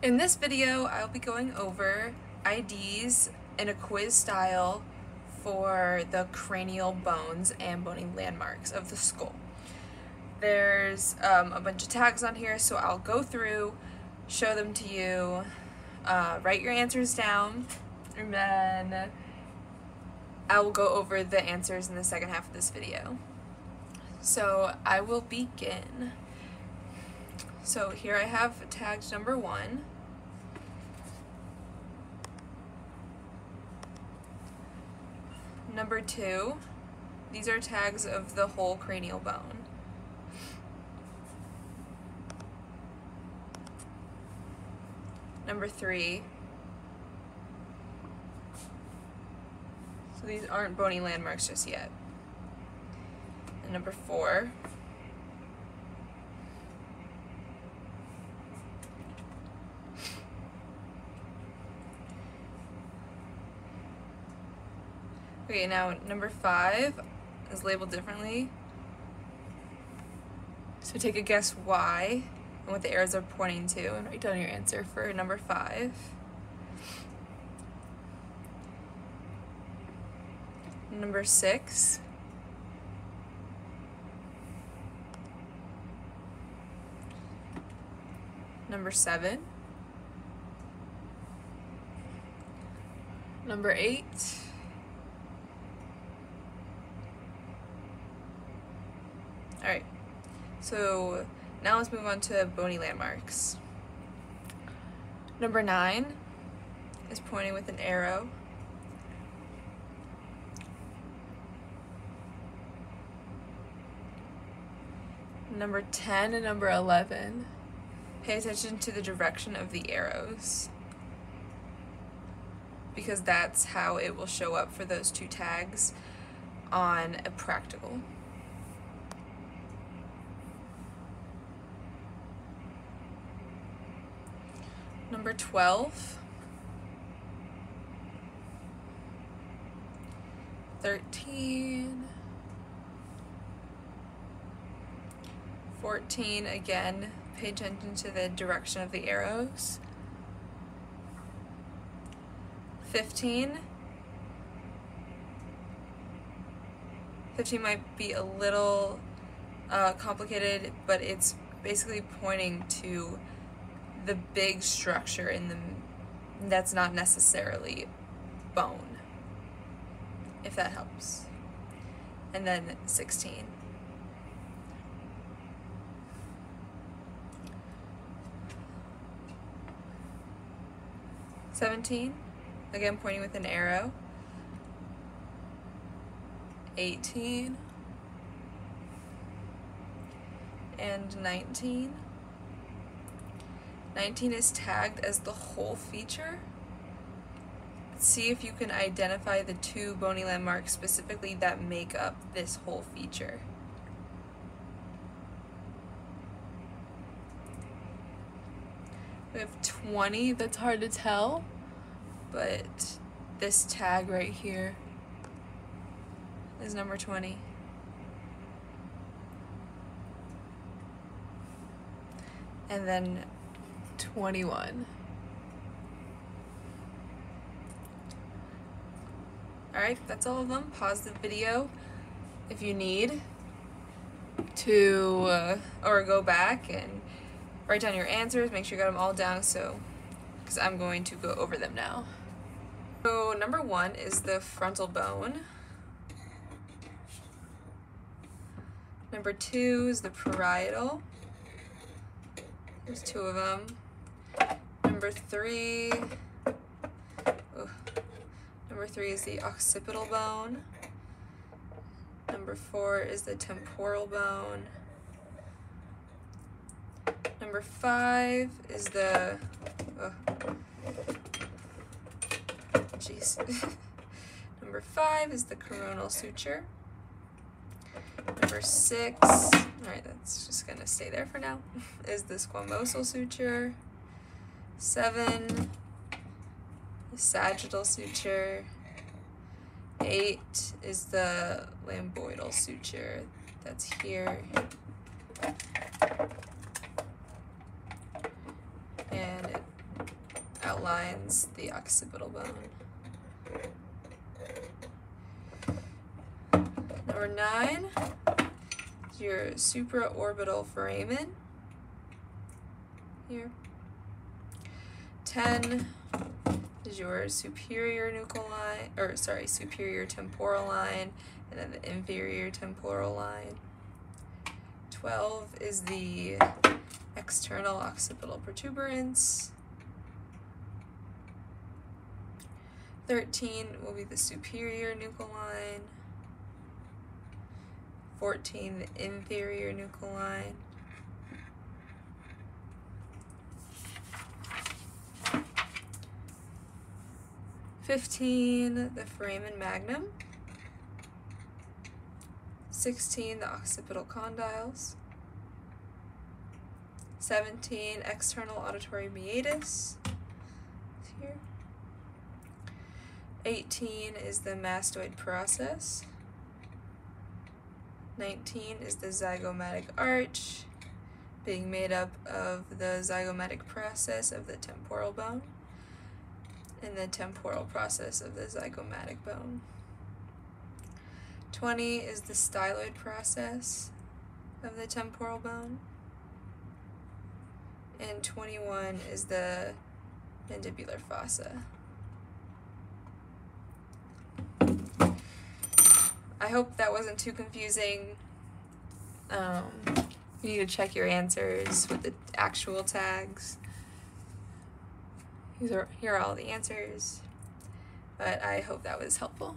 In this video, I'll be going over IDs in a quiz style for the cranial bones and bony landmarks of the skull. There's um, a bunch of tags on here, so I'll go through, show them to you, uh, write your answers down, and then I will go over the answers in the second half of this video. So I will begin. So here I have tagged number one. Number two, these are tags of the whole cranial bone. Number three, so these aren't bony landmarks just yet. And number four, Okay, now number five is labeled differently. So take a guess why and what the arrows are pointing to and write down your answer for number five. Number six. Number seven. Number eight. Alright, so now let's move on to bony landmarks. Number nine is pointing with an arrow. Number 10 and number 11. Pay attention to the direction of the arrows because that's how it will show up for those two tags on a practical. Number 12. 13. 14, again, pay attention to the direction of the arrows. 15. 15 might be a little uh, complicated, but it's basically pointing to the big structure in the that's not necessarily bone if that helps. And then 16 17 again pointing with an arrow. 18 and 19 19 is tagged as the whole feature. See if you can identify the two bony landmarks specifically that make up this whole feature. We have 20, that's hard to tell, but this tag right here is number 20. And then 21. Alright, that's all of them. Pause the video if you need to, uh, or go back and write down your answers. Make sure you got them all down so, because I'm going to go over them now. So number one is the frontal bone. Number two is the parietal. There's two of them. Number three, number three is the occipital bone. Number four is the temporal bone. Number five is the, oh, jeez. Number five is the coronal suture. Number six, all right, that's just gonna stay there for now, is the squamosal suture. Seven, the sagittal suture. Eight is the lambdoidal suture that's here. And it outlines the occipital bone. Number nine your supraorbital foramen. Here. 10 is your superior nuchal line, or sorry, superior temporal line, and then the inferior temporal line. 12 is the external occipital protuberance. 13 will be the superior nuchal line. 14, the inferior nuchal line. Fifteen, the foramen magnum. 16, the occipital condyles. 17, external auditory meatus. Here. 18 is the mastoid process. 19 is the zygomatic arch, being made up of the zygomatic process of the temporal bone and the temporal process of the zygomatic bone. 20 is the styloid process of the temporal bone. And 21 is the mandibular fossa. I hope that wasn't too confusing. Um, you need to check your answers with the actual tags. These are, here are all the answers. But I hope that was helpful.